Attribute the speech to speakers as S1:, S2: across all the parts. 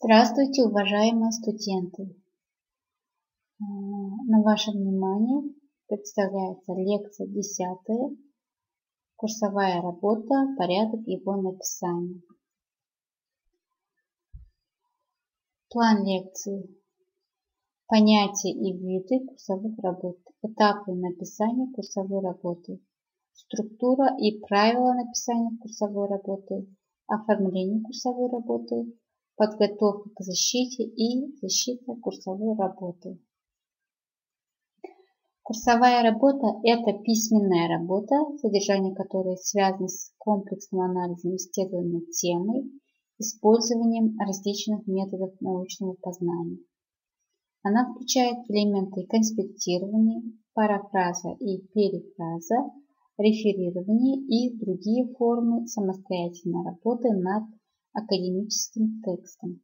S1: Здравствуйте, уважаемые студенты! Э, на ваше внимание представляется лекция 10, курсовая работа, порядок его написания. План лекции. Понятия и виды курсовых работ. Этапы написания курсовой работы. Структура и правила написания курсовой работы. Оформление курсовой работы подготовка к защите и защита курсовой работы. Курсовая работа – это письменная работа, содержание которой связано с комплексным анализом исследованной темы, использованием различных методов научного познания. Она включает элементы конспектирования, парафраза и перефраза, реферирования и другие формы самостоятельной работы над академическим текстом.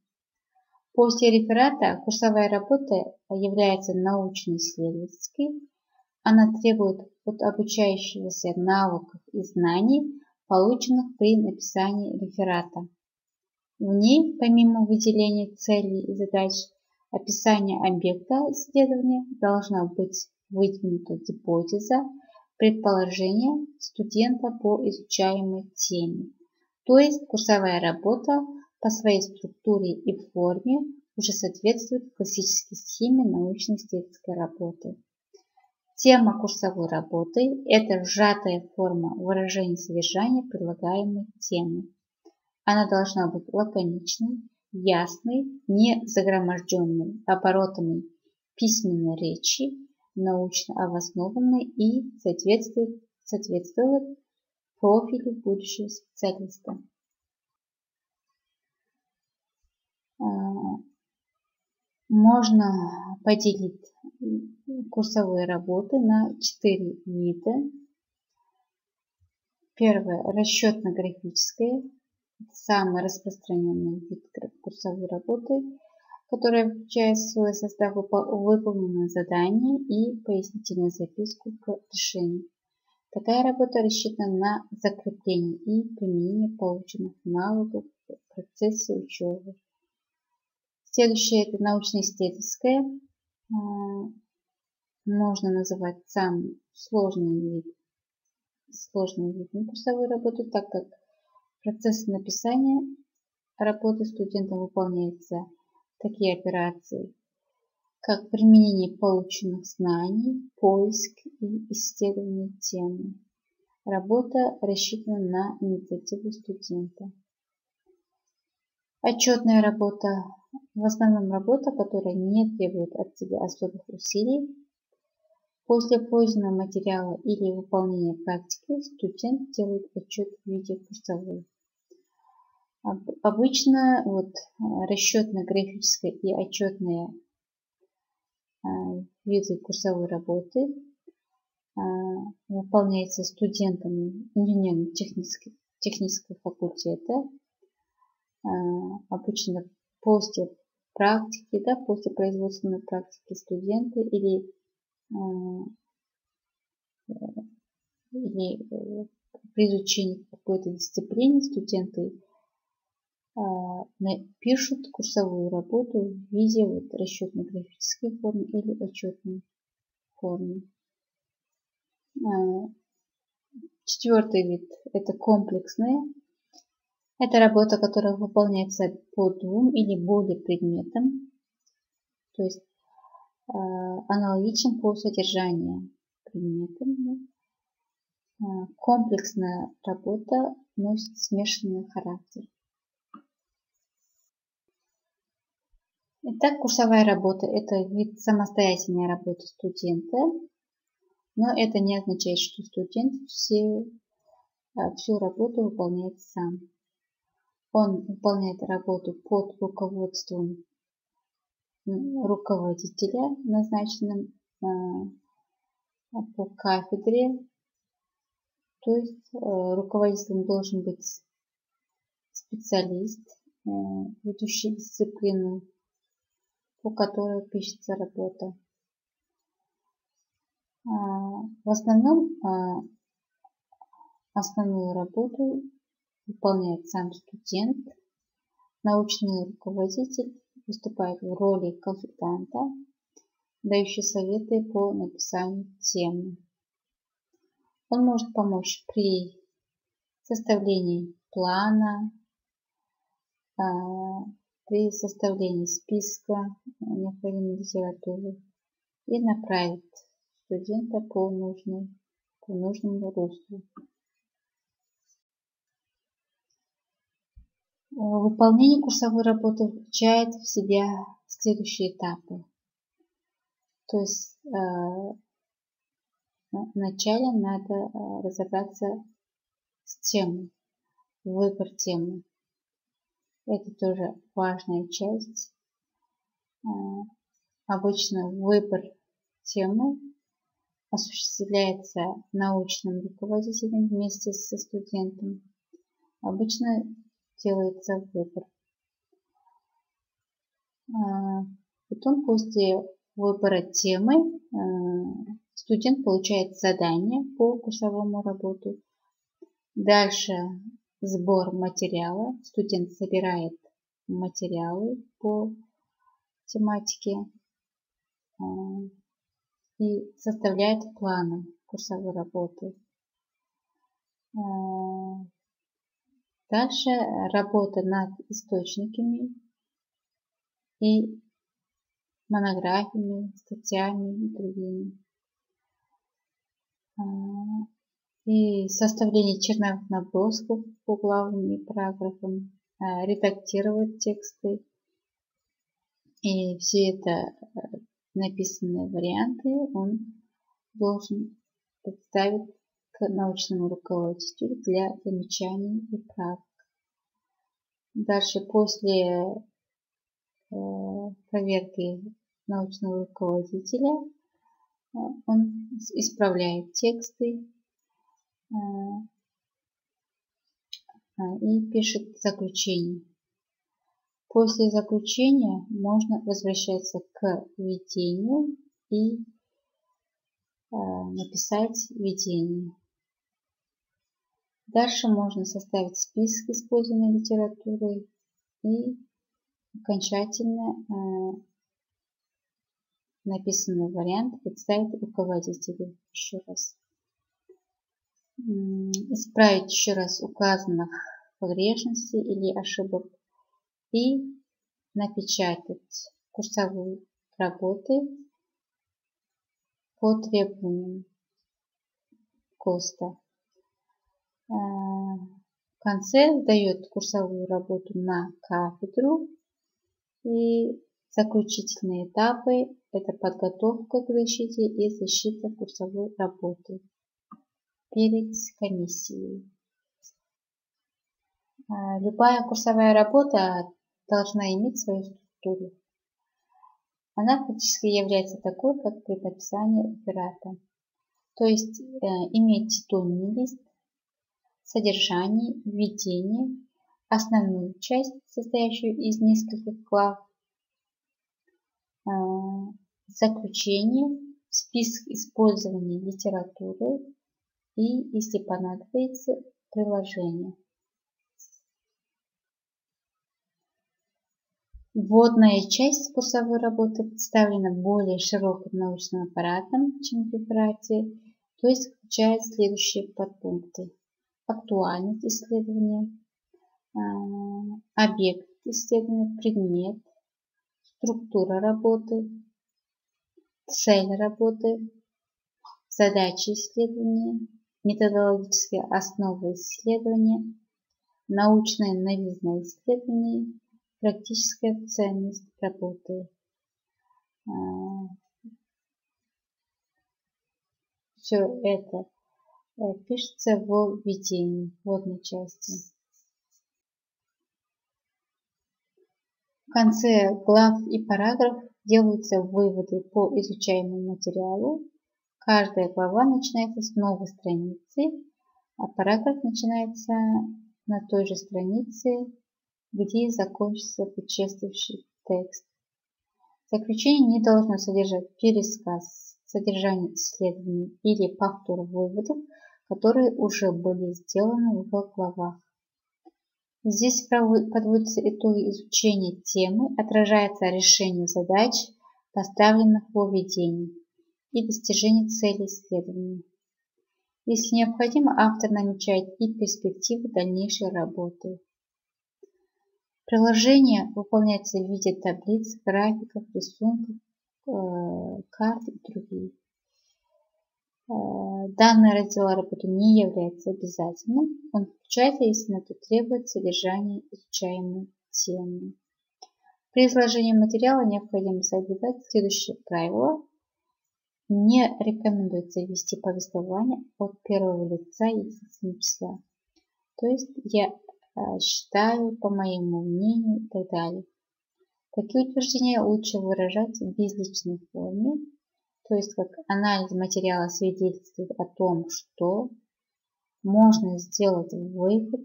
S1: После реферата курсовая работа является научно-исследовательской. Она требует от обучающегося навыков и знаний, полученных при написании реферата. В ней, помимо выделения целей и задач, описания объекта исследования должна быть выдвинута гипотеза, предположение студента по изучаемой теме, то есть курсовая работа по своей структуре и форме уже соответствует классической схеме научно-исследовательской работы. Тема курсовой работы – это сжатая форма выражения содержания предлагаемой темы. Она должна быть лаконичной, ясной, не загроможденной оборотами письменной речи, научно обоснованной и соответствует, профилю будущего специалиста. А, можно поделить курсовые работы на четыре вида. Первое – расчетно-графическое. Самый распространенный вид курсовой работы, которая включает в свой состав выполненное задание и пояснительную записку к решению. Такая работа рассчитана на закрепление и применение полученных навыков в процессе учебы. Следующее это научно-исследовательская. А, можно называть самый сложный вид, сложный вид курсовой работы, так как процесс написания работы студентам выполняются такие операции, как применение полученных знаний, поиск и исследование темы. Работа рассчитана на инициативу студента. Отчетная работа – в основном работа, которая не требует от тебя особых усилий. После пройденного материала или выполнения практики студент делает отчет в виде курсовой. Обычно вот расчетно-графическая и отчетная виды курсовой работы э, выполняется студентами инженерно-технического факультета. Э, обычно после практики, да, после производственной практики студенты или, или при изучении какой-то дисциплины студенты а, пишут курсовую работу в виде вот расчетно-графической формы или отчетной формы. А, четвертый вид – это комплексная. Это работа, которая выполняется по двум или более предметам, то есть а, аналогичен по содержанию предметам. Комплексная работа носит смешанный характер. Итак, курсовая работа – это вид самостоятельной работы студента, но это не означает, что студент все, а, всю работу выполняет сам. Он выполняет работу под руководством руководителя, назначенным а, по кафедре. То есть э, руководителем должен быть специалист, э, ведущий дисциплину по которой пишется работа. А, в основном а, основную работу выполняет сам студент. Научный руководитель выступает в роли консультанта, дающий советы по написанию темы. Он может помочь при составлении плана, а, при составлении списка необходимой литературы и направить студента по, нужной, по нужному руслу. Выполнение курсовой работы включает в себя следующие этапы. То есть э, вначале надо э, разобраться с темой, выбор темы. Это тоже важная часть. Э, обычно выбор темы осуществляется научным руководителем вместе со студентом. Обычно делается выбор. Э, потом после выбора темы э, студент получает задание по курсовому работу. Дальше сбор материала. Студент собирает материалы по тематике э, и составляет планы курсовой работы. Э, дальше работа над источниками и монографиями, статьями и другими. И составление черновых набросков по главам и параграфам, а, редактировать тексты. И все это э, написанные варианты он должен представить к научному руководителю для замечаний и правок. Дальше после э, проверки научного руководителя Э, он исправляет тексты э, э, и пишет заключение. После заключения можно возвращаться к введению и написать введение. Дальше можно составить список использованной литературы и окончательно написанный вариант представить руководителю еще раз. Исправить еще раз указанных погрешностей или ошибок и напечатать курсовую работы по требованиям КОСТа. Э, в конце дает курсовую работу на кафедру и Заключительные этапы – это подготовка к защите и защита курсовой работы перед комиссией. А, любая курсовая работа должна иметь свою структуру. Она фактически является такой, как при написании реферата. То есть э, имеет титульный лист, содержание, введение, основную часть, состоящую из нескольких глав, а, заключение, список использования литературы и, если понадобится, приложение. Вводная часть курсовой работы представлена более широким научным аппаратом, чем в то есть включает следующие подпункты. Актуальность исследования, а, объект исследования, предмет, структура работы, цель работы, задачи исследования, методологические основы исследования, научная новизна исследований, практическая ценность работы. А, Все это э, пишется в введении, вводной части. конце глав и параграф делаются выводы по изучаемому материалу. Каждая глава начинается с новой страницы, а параграф начинается на той же странице, где закончится предшествующий текст. Заключение не должно содержать пересказ содержания исследований или повтор выводов, которые уже были сделаны в главах. Здесь подводятся итоги изучения темы, отражается решение задач, поставленных в введении и достижение целей исследования. Если необходимо, автор намечает и перспективы дальнейшей работы. Приложение выполняется в виде таблиц, графиков, рисунков, э, карт и других. Э, данный раздел работы не является обязательным. Он включается, если на то требует содержание изучаемой темы. При изложении материала необходимо соблюдать следующие правила. Не рекомендуется вести повествование от первого лица единственного числа. То есть я Э, считаю, по моему мнению и так далее. Такие утверждения лучше выражать в безличной форме, то есть как анализ материала свидетельствует о том, что можно сделать вывод,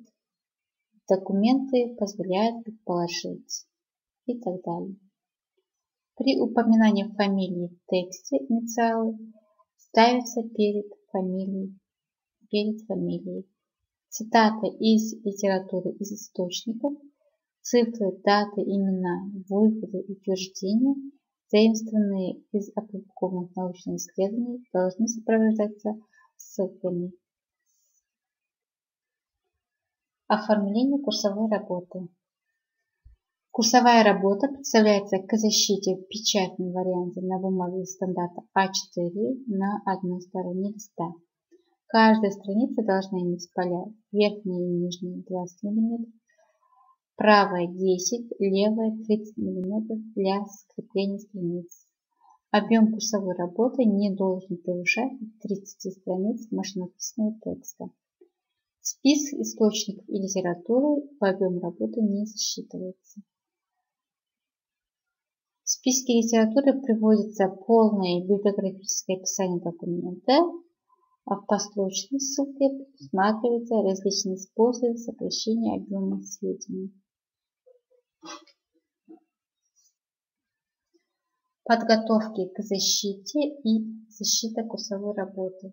S1: документы позволяют предположить и так далее. При упоминании фамилии в тексте инициалы ставятся перед фамилией, перед фамилией Цитаты из литературы из источников, цифры, даты, имена, выводы и утверждения, заимствованные из опубликованных научных исследований, должны сопровождаться ссылками. Оформление курсовой работы. Курсовая работа представляется к защите в печатном варианте на бумаге стандарта А4 на одной стороне листа. Каждая страница должна иметь поля верхние и нижние 20 мм, правая 10, левая 30 мм для скрепления страниц. Объем курсовой работы не должен превышать 30 страниц машинописного текста. Список источников и литературы по объему работы не засчитывается. Списке литературы приводится полное библиографическое описание документа, а в построчной ссылке предусматриваются различные способы сокращения объема сведений. Подготовки к защите и защита курсовой работы.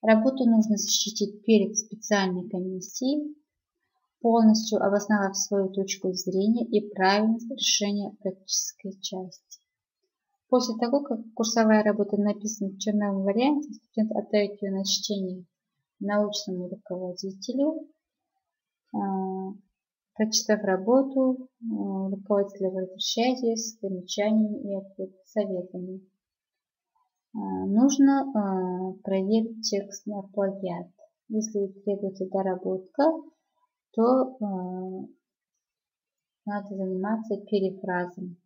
S1: Работу нужно защитить перед специальной комиссией, полностью обосновав свою точку зрения и правильность решения практической части. После того, как курсовая работа написана в черновом варианте, студент отдает ее на чтение научному руководителю. А, прочитав работу, а, руководитель возвращает ее с замечаниями и советами. А, нужно проверить текст на плагиат. Если требуется доработка, то надо заниматься перефразом.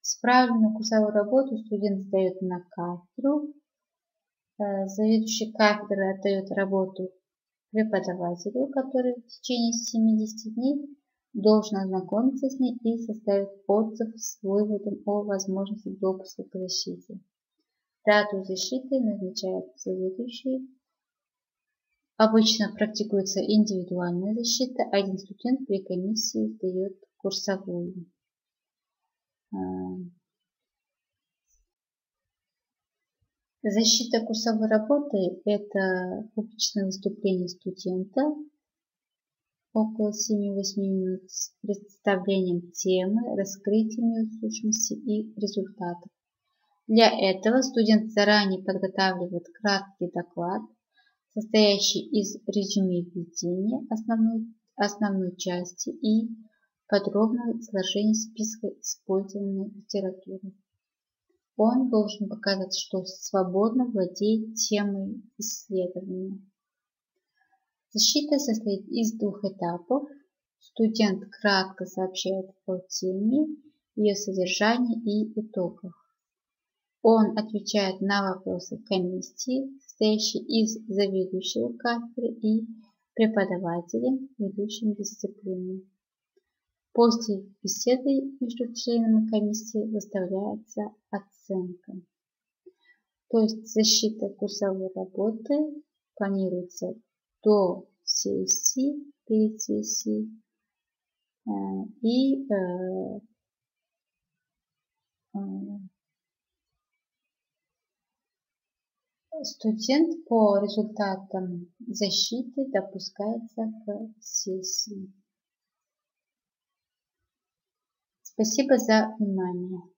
S1: Справленную курсовую работу студент сдает на кафедру. Э, заведующий кафедрой отдает работу преподавателю, который в течение 70 дней должен ознакомиться с ней и составить отзыв с выводом о возможности допуска к защите. Дату защиты назначает заведующий. Обычно практикуется индивидуальная защита. Один студент при комиссии сдает курсовую. Защита курсовой работы – это публичное выступление студента около 7-8 минут с представлением темы, раскрытием ее сущности и результатов. Для этого студент заранее подготавливает краткий доклад, состоящий из резюме введения основной, основной части и подробного изложения списка использованной литературы. Он должен показать, что свободно владеет темой исследования. Защита состоит из двух этапов. Студент кратко сообщает о теме, ее содержании и итогах. Он отвечает на вопросы комиссии, состоящей из заведующего кафедры и преподавателя, ведущим дисциплины. После беседы между членами комиссии выставляется оценка. То есть защита курсовой работы планируется до сессии, перед сессией э, и э, э, студент по результатам защиты допускается к сессии. Спасибо за внимание.